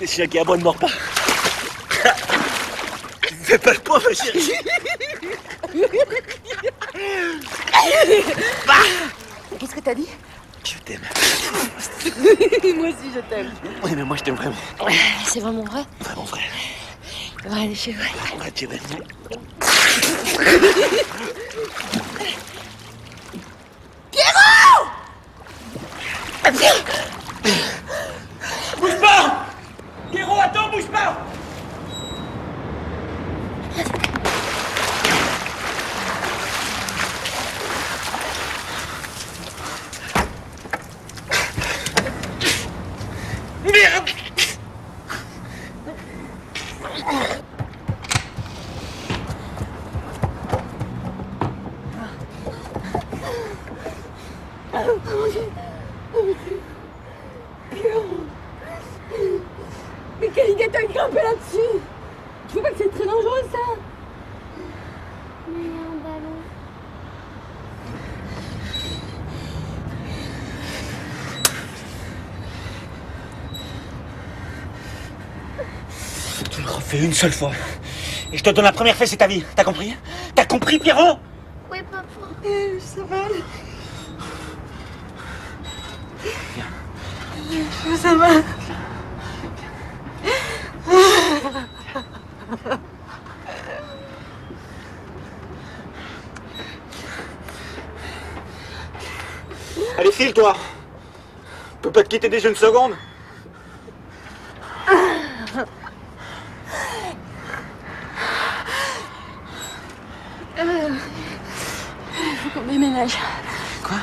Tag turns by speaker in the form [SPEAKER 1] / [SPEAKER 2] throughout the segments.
[SPEAKER 1] Les chiens qui aboient ne mordent pas. Fais pas le poids, ma chérie.
[SPEAKER 2] Qu'est-ce que t'as dit?
[SPEAKER 1] Je t'aime.
[SPEAKER 2] Moi aussi, je t'aime.
[SPEAKER 1] Oui, mais moi, je t'aime vraiment.
[SPEAKER 2] C'est vraiment vrai?
[SPEAKER 1] Vraiment vrai.
[SPEAKER 2] Ouais, allez, chez vrai.
[SPEAKER 1] Ouais, tu es vrai. Bouge pas Pierrot, attends, bouge pas Merde
[SPEAKER 2] Mais quelle idée t'as grimpé là-dessus? Je vois pas que c'est très dangereux, ça?
[SPEAKER 3] Mais un ballon.
[SPEAKER 1] Tu le refais une seule fois. Et je te donne la première fesse, c'est ta vie. T'as compris? T'as compris, Pierrot?
[SPEAKER 3] Oui, papa.
[SPEAKER 2] Ça va Ça va
[SPEAKER 1] Allez, file, toi Je peux pas te quitter déjà une seconde?
[SPEAKER 2] Qu'on déménage.
[SPEAKER 1] Quoi?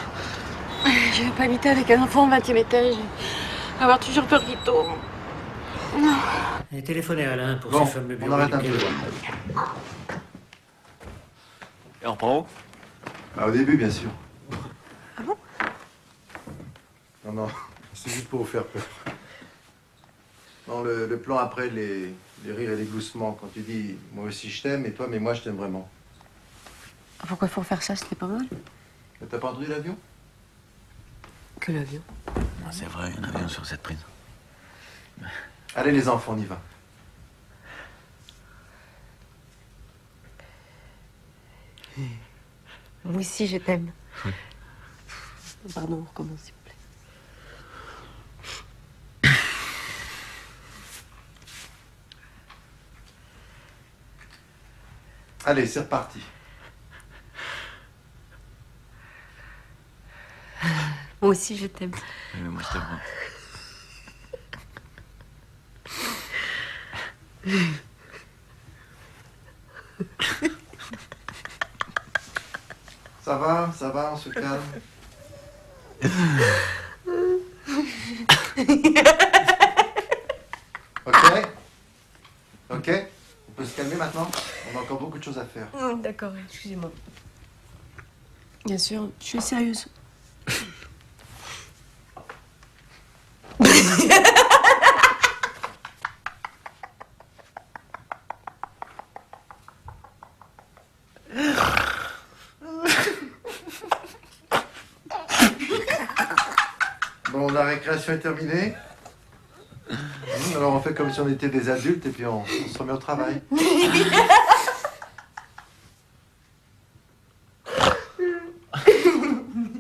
[SPEAKER 2] Je vais pas habiter avec un enfant au 20 e étage. Avoir toujours peur qu'il tombe.
[SPEAKER 4] Et téléphonez à Alain pour
[SPEAKER 5] Bon,
[SPEAKER 4] ce fameux
[SPEAKER 5] on
[SPEAKER 4] bureau
[SPEAKER 5] arrête
[SPEAKER 4] du
[SPEAKER 5] un peu.
[SPEAKER 1] Et on prend où?
[SPEAKER 5] Ah, au début, bien sûr.
[SPEAKER 2] Ah bon?
[SPEAKER 5] Non, non, c'est juste pour vous faire peur. Non, le, le plan après, les, les rires et les gloussements, quand tu dis « moi aussi je t'aime » et toi « mais moi je t'aime vraiment
[SPEAKER 2] Pourquoi faut faire ça C'était pas mal. ».
[SPEAKER 5] Mais T'as pas entendu l'avion?
[SPEAKER 2] Que l'avion.
[SPEAKER 1] C'est vrai, il y avait un sur cette prise.
[SPEAKER 5] Allez les enfants, on y va.
[SPEAKER 2] Moi aussi, je t'aime. Pardon, on recommence, s'il vous plaît.
[SPEAKER 5] Allez, c'est reparti.
[SPEAKER 2] Moi aussi, je t'aime.
[SPEAKER 1] Oui, mais moi, je t'aime.
[SPEAKER 5] Ça va, ça va, on se calme. ok Ok On peut se calmer maintenant On a encore beaucoup de choses à faire.
[SPEAKER 2] Oh, D'accord, excusez-moi. Bien sûr, je suis sérieuse.
[SPEAKER 5] Bon, la récréation est terminée. Hum, Alors on fait comme si on était des adultes et puis on, on se remet au travail.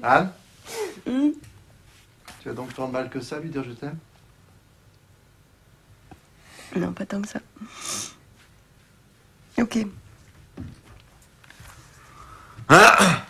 [SPEAKER 5] Anne Tu as donc tant de mal que ça à lui dire je t'aime?
[SPEAKER 2] Non, pas tant que ça. Ok.
[SPEAKER 1] Ah